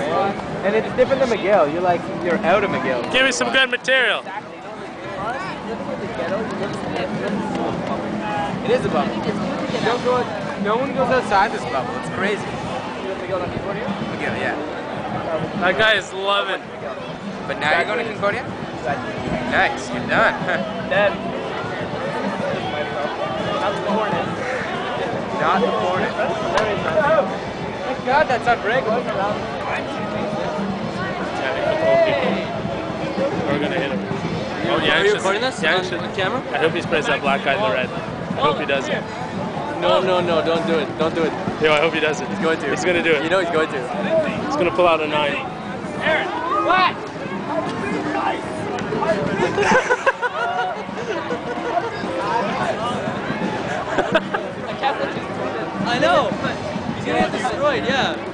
And it's different than McGill. You're like, you're out of McGill. Give me some good material. It is a bubble. Don't go, no one goes outside this bubble. It's crazy. McGill, yeah. That guy is loving. But now you're going to Concordia? Nice, you're done. Dead. That's the hornet. Not the Hornet. Oh, thank God that's unbreakable. Yeah, Are you recording this Yeah, on, on camera? I hope he sprays that black guy in the red. I hope he does it. No, no, no, don't do it. Don't do it. Yo, I hope he does it. He's going to. He's gonna do it. You know he's going to. He's gonna pull out a nine. I know. He's gonna get destroyed. Yeah.